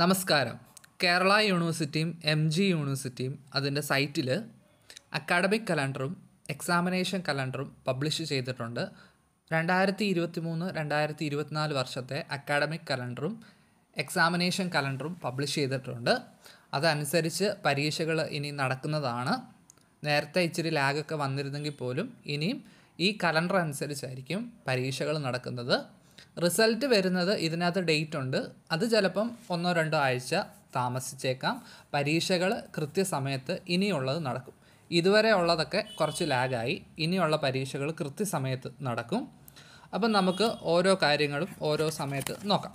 നമസ്കാരം. കേരള യൂണിവേഴ്സിറ്റിയും M G യൂണിവേഴ്സിറ്റിയും അതിന്റെ സൈറ്റിൽ അക്കാഡമിക് കലണ്ടറും എക്സാമിനേഷൻ കലണ്ടറും പബ്ലിഷ് ചെയ്തിട്ടുണ്ട്. രണ്ടായിരത്തി ഇരുപത്തി മൂന്ന് രണ്ടായിരത്തി ഇരുപത്തിനാല് വർഷത്തെ അക്കാഡമിക് കലണ്ടറും എക്സാമിനേഷൻ കലണ്ടറും പബ്ലിഷ് ചെയ്തിട്ടുണ്ട്. അതനുസരിച്ച് പരീക്ഷകൾ ഇനി നടക്കുന്നതാണ്. നേരത്തെ ഇച്ചിരി ലാഗൊക്കെ വന്നിരുന്നെങ്കിൽ പോലും ഇനിയും ഈ കലണ്ടർ അനുസരിച്ചായിരിക്കും പരീക്ഷകൾ നടക്കുന്നത്. റിസൾട്ട് വരുന്നത് ഇതിനകത്ത് ഡേറ്റ് ഉണ്ട് അത് ചിലപ്പം ഒന്നോ രണ്ടോ ആഴ്ച താമസിച്ചേക്കാം. പരീക്ഷകൾ കൃത്യസമയത്ത് ഇനിയുള്ളത് നടക്കും. ഇതുവരെ ഉള്ളതൊക്കെ കുറച്ച് ലാഗായി. ഇനിയുള്ള പരീക്ഷകൾ കൃത്യസമയത്ത് നടക്കും. അപ്പം നമുക്ക് ഓരോ കാര്യങ്ങളും ഓരോ സമയത്ത് നോക്കാം.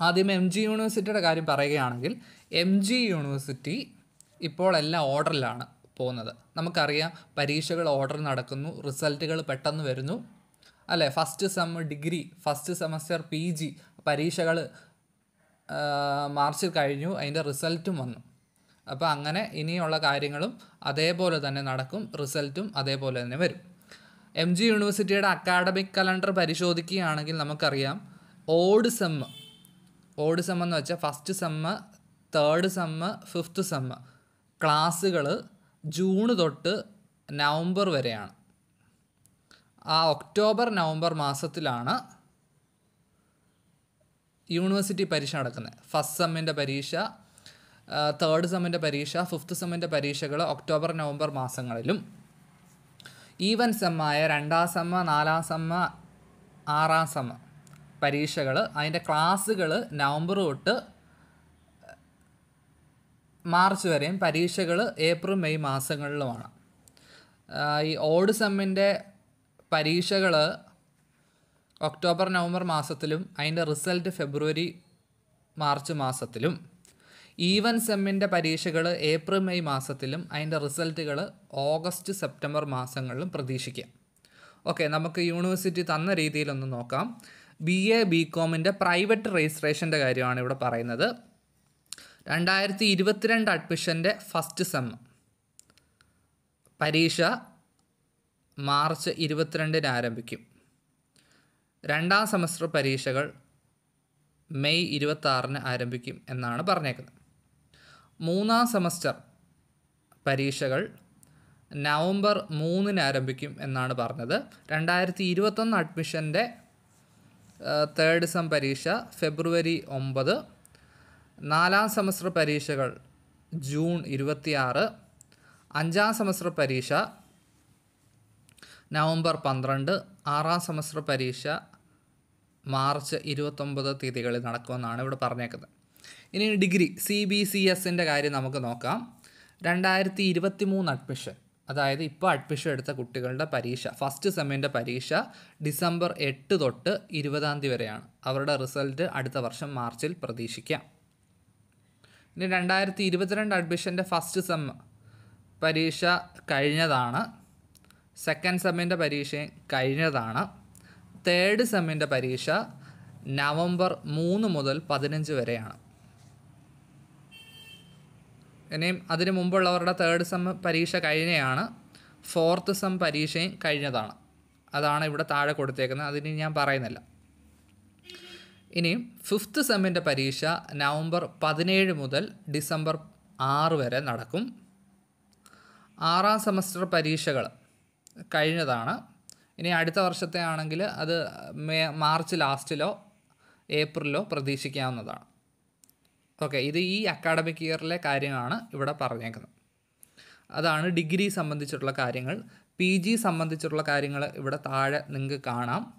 ആദ്യം എം ജി യൂണിവേഴ്സിറ്റിയുടെ കാര്യം പറയുകയാണെങ്കിൽ എം ജി യൂണിവേഴ്സിറ്റി ഇപ്പോൾ എല്ലാം ഓർഡറിലാണ് പോകുന്നത്. നമുക്കറിയാം പരീക്ഷകൾ ഓർഡർ നടക്കുന്നു റിസൾട്ടുകൾ പെട്ടെന്ന് വരുന്നു. അല്ലേ? First sem degree first semester P G പരീക്ഷകൾ മാർച്ചിൽ കഴിഞ്ഞു അതിന്റെ റിസൾട്ടും വന്നു. അപ്പോൾ അങ്ങനെ ഇനിയുള്ള കാര്യങ്ങളും അതേപോലെ തന്നെ നടക്കും റിസൾട്ടും അതേപോലെ തന്നെ വരും. എം ജി യൂണിവേഴ്സിറ്റിയുടെ അക്കാഡമിക് കലണ്ടർ പരിശോധിക്കുകയാണെങ്കിൽ നമുക്കറിയാം ഓഡ് സെമ്മ് ഓഡ് സെമ്മ എന്ന് വെച്ചാൽ first sem third sem fifth sem ക്ലാസ്സുകൾ ജൂൺ തൊട്ട് നവംബർ വരെയാണ്. ആ ഒക്ടോബർ നവംബർ മാസത്തിലാണ് യൂണിവേഴ്സിറ്റി പരീക്ഷ നടക്കുന്നത്. ഫസ്റ്റ് സെമ്മിന്റെ പരീക്ഷ തേർഡ് സെമ്മിന്റെ പരീക്ഷ ഫിഫ്ത്ത് സെമ്മിന്റെ പരീക്ഷകൾ ഒക്ടോബർ നവംബർ മാസങ്ങളിലും. ഈവൻ സെമ്മായ രണ്ടാം സെമ്മ നാലാം സെമ്മ ആറാം സെമ്മ പരീക്ഷകൾ. അതിന്റെ ക്ലാസ്സുകൾ നവംബർ തൊട്ട് മാർച്ച് വരെയും പരീക്ഷകൾ ഏപ്രിൽ മെയ് മാസങ്ങളിലുമാണ്. ഈ ഓഡ് സെമ്മിന്റെ പരീക്ഷകൾ ഒക്ടോബർ നവംബർ മാസത്തിലും അതിന്റെ റിസൾട്ട് ഫെബ്രുവരി മാർച്ച് മാസത്തിലും. ഈവൻ സെമ്മിന്റെ പരീക്ഷകൾ ഏപ്രിൽ മെയ് മാസത്തിലും അതിന്റെ റിസൾട്ടുകൾ ഓഗസ്റ്റ് സെപ്റ്റംബർ മാസങ്ങളിലും പ്രതീക്ഷിക്കാം. ഓക്കെ നമുക്ക് യൂണിവേഴ്സിറ്റി തന്ന രീതിയിലൊന്ന് നോക്കാം. ബി എ ബി കോമിന്റെ പ്രൈവറ്റ് രജിസ്ട്രേഷന്റെ കാര്യമാണ് ഇവിടെ പറയുന്നത്. രണ്ടായിരത്തി ഇരുപത്തിരണ്ട് അഡ്മിഷന്റെ ഫസ്റ്റ് സെം. പരീക്ഷ മാർച്ച് ഇരുപത്തിരണ്ടിന് ആരംഭിക്കും. രണ്ടാം സെമസ്റ്റർ പരീക്ഷകൾ മെയ് ഇരുപത്താറിന് ആരംഭിക്കും എന്നാണ് പറഞ്ഞേക്കുന്നത്. മൂന്നാം സെമസ്റ്റർ പരീക്ഷകൾ നവംബർ മൂന്നിന് ആരംഭിക്കും എന്നാണ് പറഞ്ഞത്. രണ്ടായിരത്തി ഇരുപത്തൊന്ന് അഡ്മിഷന്റെ തേർഡ് സെം പരീക്ഷ ഫെബ്രുവരി ഒമ്പത്. നാലാം സെമസ്റ്റർ പരീക്ഷകൾ ജൂൺ ഇരുപത്തിയാറ്. അഞ്ചാം സെമസ്റ്റർ പരീക്ഷ നവംബർ പന്ത്രണ്ട് ആറാം സെമസ്റ്റർ പരീക്ഷ മാർച്ച് ഇരുപത്തൊമ്പത് തീയതികളിൽ നടക്കുമെന്നാണ് ഇവിടെ പറഞ്ഞേക്കുന്നത്. ഇനി ഡിഗ്രി സി ബി സി എസിന്റെ കാര്യം നമുക്ക് നോക്കാം. രണ്ടായിരത്തി ഇരുപത്തി മൂന്ന് അഡ്മിഷൻ അതായത് ഇപ്പോൾ അഡ്മിഷൻ എടുത്ത കുട്ടികളുടെ പരീക്ഷ ഫസ്റ്റ് സെമ്മിന്റെ പരീക്ഷ ഡിസംബർ എട്ട് തൊട്ട് ഇരുപതാം തീയതി വരെയാണ്. അവരുടെ റിസൾട്ട് അടുത്ത വർഷം മാർച്ചിൽ പ്രതീക്ഷിക്കാം. ഇനി രണ്ടായിരത്തി ഇരുപത്തിരണ്ട് അഡ്മിഷന്റെ ഫസ്റ്റ് സെം പരീക്ഷ കഴിഞ്ഞതാണ്. സെക്കൻഡ് സെമ്മിന്റെ പരീക്ഷ കഴിഞ്ഞതാണ്. തേർഡ് സെമ്മിന്റെ പരീക്ഷ നവംബർ മൂന്ന് മുതൽ പതിനഞ്ച് വരെയാണ്. ഇനിയും അതിനു മുമ്പുള്ളവരുടെ തേർഡ് സെം പരീക്ഷ കഴിഞ്ഞയാണ്. ഫോർത്ത് സെം പരീക്ഷയും കഴിഞ്ഞതാണ്. അതാണ് ഇവിടെ താഴെ കൊടുത്തേക്കുന്നത്. അതിന് ഞാൻ പറയുന്നില്ല. ഇനിയും ഫിഫ്ത്ത് സെമ്മിന്റെ പരീക്ഷ നവംബർ പതിനേഴ് മുതൽ ഡിസംബർ ആറ് വരെ നടക്കും. ആറാം സെമസ്റ്റർ പരീക്ഷകൾ കഴിഞ്ഞതാണ്. ഇനി അടുത്ത വർഷത്തെ ആണെങ്കിൽ അത് മേ മാർച്ച് ലാസ്റ്റിലോ ഏപ്രിലോ പ്രതീക്ഷിക്കാവുന്നതാണ്. ഓക്കെ ഇത് ഈ അക്കാഡമിക് ഇയറിലെ കാര്യമാണ് ഇവിടെ പറഞ്ഞേക്കുന്നത്. അതാണ് ഡിഗ്രി സംബന്ധിച്ചിട്ടുള്ള കാര്യങ്ങൾ. പി ജി സംബന്ധിച്ചിട്ടുള്ള കാര്യങ്ങൾ ഇവിടെ താഴെ നിങ്ങൾക്ക് കാണാം.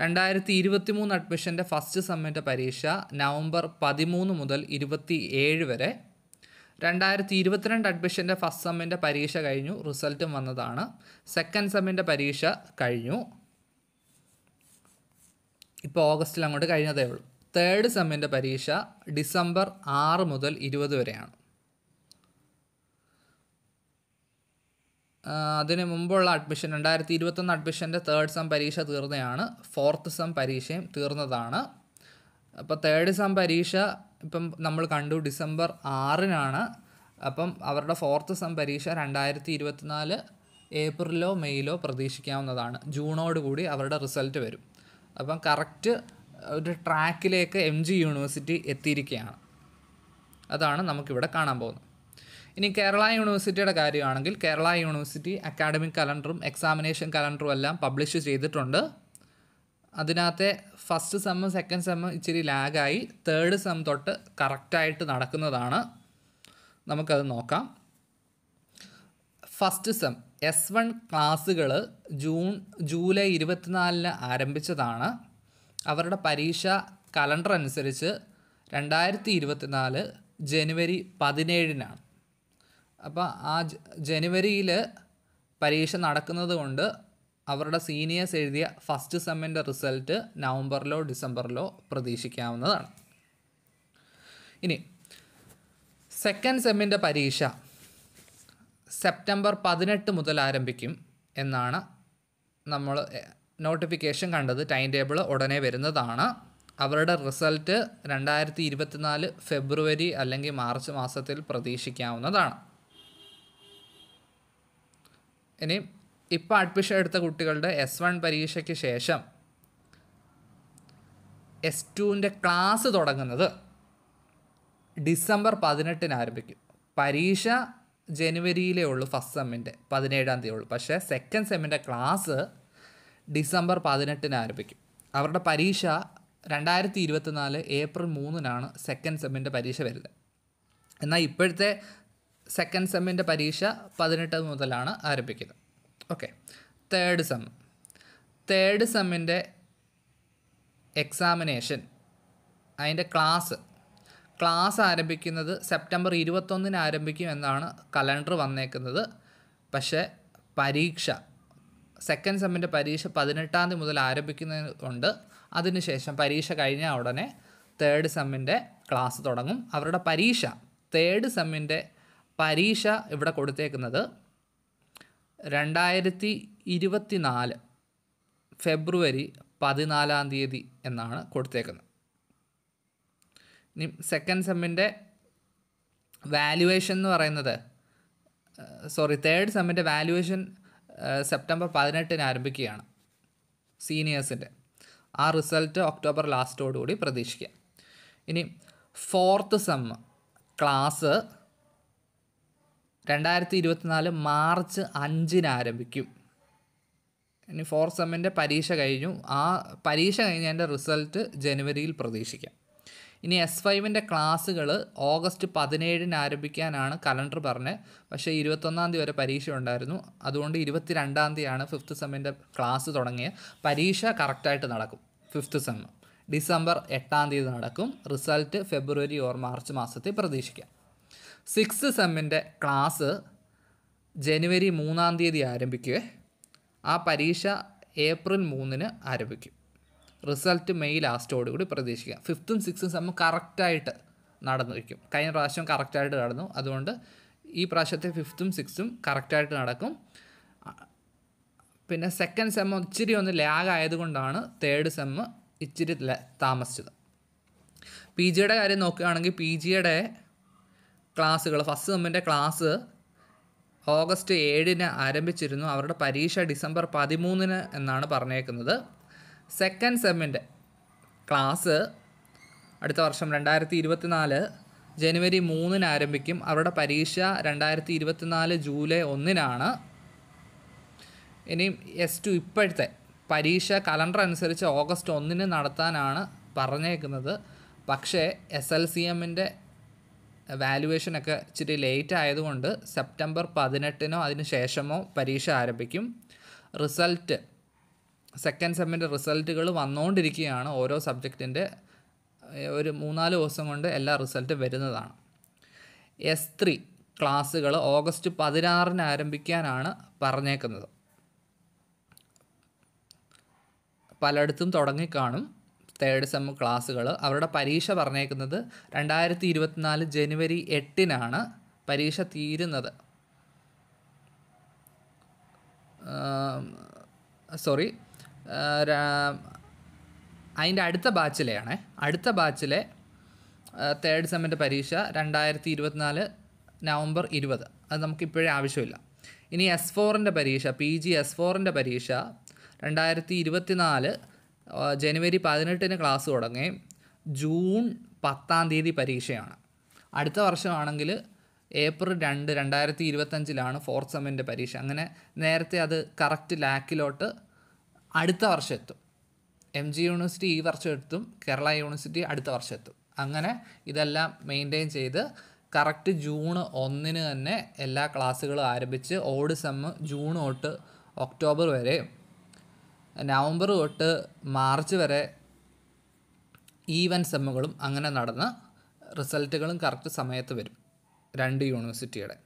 രണ്ടായിരത്തി ഇരുപത്തി മൂന്ന് അഡ്മിഷന്റെ ഫസ്റ്റ് സെമ്മിന്റെ പരീക്ഷ നവംബർ പതിമൂന്ന് മുതൽ ഇരുപത്തി ഏഴ് വരെ രണ്ടായിരത്തി ഇരുപത്തിരണ്ട് അഡ്മിഷന്റെ ഫസ്റ്റ് സെമ്മിന്റെ പരീക്ഷ കഴിഞ്ഞു റിസൾട്ടും വന്നതാണ്. സെക്കൻഡ് സെമ്മിന്റെ പരീക്ഷ കഴിഞ്ഞു. ഇപ്പോൾ ഓഗസ്റ്റിൽ അങ്ങോട്ട് കഴിഞ്ഞതേ ഉള്ളൂ. തേർഡ് സെമ്മിന്റെ പരീക്ഷ ഡിസംബർ ആറ് മുതൽ ഇരുപത് വരെയാണ്. അതിന് മുമ്പുള്ള അഡ്മിഷൻ രണ്ടായിരത്തി ഇരുപത്തൊന്ന് അഡ്മിഷന്റെ തേർഡ് സെം പരീക്ഷ തീർന്നതാണ്. ഫോർത്ത് സെം പരീക്ഷയും തീർന്നതാണ്. അപ്പോൾ തേർഡ് സെം പരീക്ഷ ഇപ്പം നമ്മൾ കണ്ടു ഡിസംബർ ആറിനാണ്. അപ്പം അവരുടെ ഫോർത്ത് സെം പരീക്ഷ രണ്ടായിരത്തി ഇരുപത്തിനാല് ഏപ്രിലോ മെയ്യിലോ പ്രതീക്ഷിക്കാവുന്നതാണ്. ജൂണോട് കൂടി അവരുടെ റിസൾട്ട് വരും. അപ്പം കറക്റ്റ് ഒരു ട്രാക്കിലേക്ക് എം ജി യൂണിവേഴ്സിറ്റി എത്തിയിരിക്കുകയാണ്. അതാണ് നമുക്കിവിടെ കാണാൻ പോകുന്നത്. ഇനി കേരള യൂണിവേഴ്സിറ്റിയുടെ കാര്യമാണെങ്കിൽ കേരള യൂണിവേഴ്സിറ്റി അക്കാഡമിക് കലണ്ടറും എക്സാമിനേഷൻ കലണ്ടറും എല്ലാം പബ്ലിഷ് ചെയ്തിട്ടുണ്ട്. അതിനകത്തെ ഫസ്റ്റ് സെമ്മ് സെക്കൻഡ് സെമ്മ് ഇച്ചിരി ലാഗായി തേർഡ് സെം തൊട്ട് കറക്റ്റായിട്ട് നടക്കുന്നതാണ്. നമുക്കത് നോക്കാം. ഫസ്റ്റ് സെം എസ് വൺ ക്ലാസ്സുകൾ ജൂൺ ജൂലൈ ഇരുപത്തിനാലിന് ആരംഭിച്ചതാണ്. അവരുടെ പരീക്ഷ കലണ്ടർ അനുസരിച്ച് രണ്ടായിരത്തി ഇരുപത്തിനാല് ജനുവരി പതിനേഴിനാണ്. അപ്പോൾ ആ ജനുവരിയിൽ പരീക്ഷ നടക്കുന്നത് കൊണ്ട് അവരുടെ സീനിയേഴ്സ് എഴുതിയ ഫസ്റ്റ് സെമ്മിന്റെ റിസൾട്ട് നവംബറിലോ ഡിസംബറിലോ പ്രതീക്ഷിക്കാവുന്നതാണ്. ഇനി സെക്കൻഡ് സെമ്മിന്റെ പരീക്ഷ സെപ്റ്റംബർ പതിനെട്ട് മുതൽ ആരംഭിക്കും എന്നാണ് നമ്മൾ നോട്ടിഫിക്കേഷൻ കണ്ടത്. ടൈം ടേബിൾ ഉടനെ വരുന്നതാണ്. അവരുടെ റിസൾട്ട് രണ്ടായിരത്തി ഇരുപത്തിനാല് ഫെബ്രുവരി അല്ലെങ്കിൽ മാർച്ച് മാസത്തിൽ പ്രതീക്ഷിക്കാവുന്നതാണ്. ഇനി ഇപ്പോൾ അഡ്മിഷൻ എടുത്ത കുട്ടികളുടെ എസ് വൺ പരീക്ഷയ്ക്ക് ശേഷം എസ് ടുവിന്റെ ക്ലാസ് തുടങ്ങുന്നത് ഡിസംബർ പതിനെട്ടിന് ആരംഭിക്കും. പരീക്ഷ ജനുവരിയിലേ ഉള്ളൂ ഫസ്റ്റ് സെമ്മിന്റെ പതിനേഴാം തീയതി ഉള്ളൂ. പക്ഷേ സെക്കൻഡ് സെമ്മിന്റെ ക്ലാസ് ഡിസംബർ പതിനെട്ടിന് ആരംഭിക്കും. അവരുടെ പരീക്ഷ രണ്ടായിരത്തി ഇരുപത്തിനാല് ഏപ്രിൽ മൂന്നിനാണ് സെക്കൻഡ് സെമ്മിന്റെ പരീക്ഷ വരുന്നത്. എന്നാൽ ഇപ്പോഴത്തെ സെക്കൻഡ് സെമ്മിന്റെ പരീക്ഷ പതിനെട്ട് മുതലാണ് ആരംഭിക്കുന്നത്. ഓക്കെ തേർഡ് സെം തേർഡ് സെമ്മിന്റെ എക്സാമിനേഷൻ അതിന്റെ ക്ലാസ് ക്ലാസ് ആരംഭിക്കുന്നത് സെപ്റ്റംബർ ഇരുപത്തൊന്നിന് ആരംഭിക്കും എന്നാണ് കലണ്ടർ വന്നേക്കുന്നത്. പക്ഷേ പരീക്ഷ. സെക്കൻഡ് സെമ്മിന്റെ പരീക്ഷ പതിനെട്ടാം തീയതി മുതൽ ആരംഭിക്കുന്നതുകൊണ്ട് അതിനുശേഷം പരീക്ഷ കഴിഞ്ഞ ഉടനെ തേർഡ് സെമ്മിന്റെ ക്ലാസ് തുടങ്ങും. അവരുടെ പരീക്ഷ. തേർഡ് സെമ്മിന്റെ പരീക്ഷ ഇവിടെ കൊടുത്തേക്കുന്നത് രണ്ടായിരത്തി ഇരുപത്തി നാല് ഫെബ്രുവരി പതിനാലാം തീയതി എന്നാണ് കൊടുത്തേക്കുന്നത്. ഇനി സെക്കൻഡ് സെമ്മിന്റെ വാല്യുവേഷൻ എന്ന് പറയുന്നത് സോറി തേർഡ് സെമ്മിന്റെ വാല്യുവേഷൻ സെപ്റ്റംബർ പതിനെട്ടിന് ആരംഭിക്കുകയാണ് സീനിയേഴ്സിന്റെ ആ റിസൾട്ട് ഒക്ടോബർ ലാസ്റ്റോടുകൂടി പ്രതീക്ഷിക്കാം. ഇനി ഫോർത്ത് സെം ക്ലാസ് രണ്ടായിരത്തി ഇരുപത്തിനാല് മാർച്ച് അഞ്ചിന് ആരംഭിക്കും. ഇനി ഫോർ സെമ്മിന്റെ പരീക്ഷ കഴിഞ്ഞു. ആ പരീക്ഷ കഴിഞ്ഞതിന്റെ റിസൾട്ട് ജനുവരിയിൽ പ്രതീക്ഷിക്കാം. ഇനി എസ് ഫൈവിന്റെ ക്ലാസ്സുകൾ ഓഗസ്റ്റ് പതിനേഴിന് ആരംഭിക്കാനാണ് കലണ്ടർ പറഞ്ഞത്. പക്ഷേ ഇരുപത്തൊന്നാം തീയതി വരെ പരീക്ഷ ഉണ്ടായിരുന്നു. അതുകൊണ്ട് ഇരുപത്തി രണ്ടാം തീയതിയാണ് ഫിഫ്ത്ത് സെമ്മിന്റെ ക്ലാസ് തുടങ്ങിയ പരീക്ഷ കറക്റ്റായിട്ട് നടക്കും ഫിഫ്ത്ത് സെമ്മ് ഡിസംബർ എട്ടാം തീയതി നടക്കും. റിസൾട്ട് ഫെബ്രുവരി ഓർ മാർച്ച് മാസത്തിൽ പ്രതീക്ഷിക്കാം. സിക്സ് സെമ്മിന്റെ ക്ലാസ് ജനുവരി മൂന്നാം തീയതി ആരംഭിക്കുക ആ പരീക്ഷ ഏപ്രിൽ മൂന്നിന് ആരംഭിക്കും. റിസൾട്ട് മെയ് ലാസ്റ്റോടുകൂടി പ്രതീക്ഷിക്കാം. ഫിഫ്ത്തും സിക്സും സെമ്മ് കറക്റ്റായിട്ട് നടന്നിരിക്കും കഴിഞ്ഞ പ്രാവശ്യം കറക്റ്റായിട്ട് നടന്നു. അതുകൊണ്ട് ഈ പ്രാവശ്യത്തെ ഫിഫ്ത്തും സിക്സും കറക്റ്റായിട്ട് നടക്കും. പിന്നെ സെക്കൻഡ് സെമ്മ് ഇച്ചിരി ഒന്ന് ലാഗ് ആയതുകൊണ്ടാണ് തേർഡ് സെമ്മ് ഇച്ചിരി താമസിച്ചത്. പി ജിയുടെ കാര്യം നോക്കുകയാണെങ്കിൽ പി ജിയുടെ ക്ലാസ്സുകൾ. ഫസ്റ്റ് സെമ്മിന്റെ ക്ലാസ് ഓഗസ്റ്റ് ഏഴിന് ആരംഭിച്ചിരുന്നു. അവരുടെ പരീക്ഷ ഡിസംബർ പതിമൂന്നിന് എന്നാണ് പറഞ്ഞേക്കുന്നത്. സെക്കൻഡ് സെമ്മിന്റെ ക്ലാസ് അടുത്ത വർഷം രണ്ടായിരത്തി ഇരുപത്തിനാല് ജനുവരി മൂന്നിന് ആരംഭിക്കും. അവരുടെ പരീക്ഷ രണ്ടായിരത്തി ഇരുപത്തിനാല് ജൂലൈ ഒന്നിനാണ്. ഇനിയും എസ് ടു ഇപ്പോഴത്തെ പരീക്ഷ കലണ്ടർ അനുസരിച്ച് ഓഗസ്റ്റ് ഒന്നിന് നടത്താനാണ് പറഞ്ഞേക്കുന്നത്. പക്ഷേ എസ് എൽ സി എമ്മിന്റെ വാലുവേഷനൊക്കെ ഇച്ചിരി ലേറ്റ് ആയതുകൊണ്ട് സെപ്റ്റംബർ പതിനെട്ടിനോ അതിന് ശേഷമോ പരീക്ഷ ആരംഭിക്കും. റിസൾട്ട് സെക്കൻഡ് സെമ്മിന്റെ റിസൾട്ടുകൾ വന്നുകൊണ്ടിരിക്കുകയാണ് ഓരോ സബ്ജക്റ്റിന്റെ ഒരു മൂന്നാൽ ദിവസം കൊണ്ട് എല്ലാ റിസൾട്ട് വരുന്നതാണ്. എസ് ത്രീ ക്ലാസ്സുകൾ ഓഗസ്റ്റ് പതിനാറിന് ആരംഭിക്കാനാണ് പറഞ്ഞേക്കുന്നത്. പലയിടത്തും തുടങ്ങിക്കാണും. തേർഡ് സെം ക്ലാസ്സുകൾ അവരുടെ പരീക്ഷ പറഞ്ഞേക്കുന്നത് രണ്ടായിരത്തി ഇരുപത്തിനാല് ജനുവരി എട്ടിനാണ് പരീക്ഷ തീരുന്നത്. സോറി അതിന്റെ അടുത്ത ബാച്ചിലെയാണേ. അടുത്ത ബാച്ചിലെ തേർഡ് സെമ്മിന്റെ പരീക്ഷ രണ്ടായിരത്തി ഇരുപത്തിനാല് നവംബർ ഇരുപത്. അത് നമുക്കിപ്പോഴേ ആവശ്യമില്ല. ഇനി എസ് ഫോറിന്റെ പരീക്ഷ പി ജി എസ് ഫോറിന്റെ പരീക്ഷ രണ്ടായിരത്തി ഇരുപത്തിനാല് ജനുവരി പതിനെട്ടിന് ക്ലാസ് തുടങ്ങി. ജൂൺ പത്താം തീയതി പരീക്ഷയാണ്. അടുത്ത വർഷമാണെങ്കിൽ ഏപ്രിൽ രണ്ട് രണ്ടായിരത്തി ഇരുപത്തഞ്ചിലാണ് ഫോർത്ത് സെമ്മിന്റെ പരീക്ഷ. അങ്ങനെ നേരത്തെ അത് കറക്റ്റ് ലാക്കിലോട്ട് അടുത്ത വർഷം എത്തും. എം ജി യൂണിവേഴ്സിറ്റി ഈ വർഷം എത്തും. കേരള യൂണിവേഴ്സിറ്റി അടുത്ത വർഷം എത്തും. അങ്ങനെ ഇതെല്ലാം മെയിന്റെയിൻ ചെയ്ത് കറക്റ്റ് ജൂൺ ഒന്നിന് തന്നെ എല്ലാ ക്ലാസ്സുകളും ആരംഭിച്ച് ഓട് സെമ്മ് ജൂൺ തൊട്ട് ഒക്ടോബർ വരെ നവംബർ തൊട്ട് മാർച്ച് വരെ ഈവൻ സെമ്മുകളും അങ്ങനെ നടന്ന് റിസൾട്ടുകളും കറക്റ്റ് സമയത്ത് വരും. രണ്ട് യൂണിവേഴ്സിറ്റിയുടെ.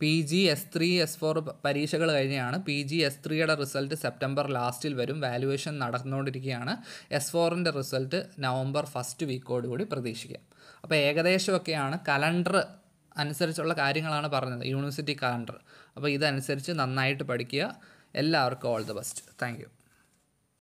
P G S three S four പരീക്ഷകൾ കഴിഞ്ഞാണ് പി ജി എസ് ത്രീയുടെ റിസൾട്ട് സെപ്റ്റംബർ ലാസ്റ്റിൽ വരും. വാലുവേഷൻ നടന്നുകൊണ്ടിരിക്കുകയാണ്. എസ് ഫോറിന്റെ റിസൾട്ട് നവംബർ ഫസ്റ്റ് വീക്കോടുകൂടി പ്രതീക്ഷിക്കാം. അപ്പോൾ ഏകദേശമൊക്കെയാണ് കലണ്ടർ അനുസരിച്ചുള്ള കാര്യങ്ങളാണ് പറഞ്ഞത്. University calendar. അപ്പോൾ ഇതനുസരിച്ച് നന്നായിട്ട് പഠിക്കുക. എല്ലാവർക്കും ഓൾ ദി ബെസ്റ്റ് താങ്ക്